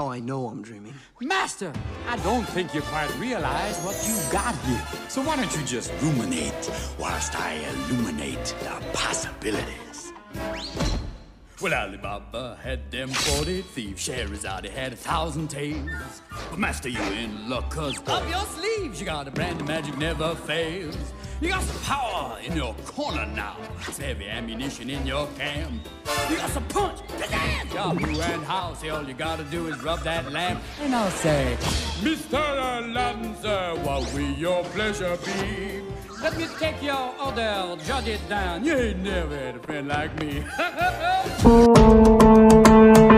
how I know I'm dreaming. Master, I don't think you quite realize what you've got here. So why don't you just ruminate whilst I illuminate the possibilities? Well, Ali Baba had them 40 thieves. Scheherazade had a thousand tales. But Master, you in luck, cause up your sleeves you got a brand of magic never fails. You got some power in your corner now. Heavy ammunition in your camp. You got some punch, pizzazz, Yahoo and house. All you gotta do is rub that lamp, and I'll say, Mr. Aladdin, sir, what will your pleasure be? Let me take your order, jot it down. You ain't never had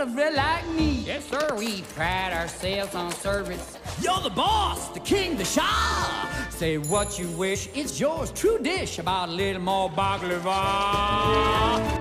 a like me. Yes, sir, we pride ourselves on service. You're the boss, the king, the shah. Say what you wish, it's yours, true dish about a little more baklava.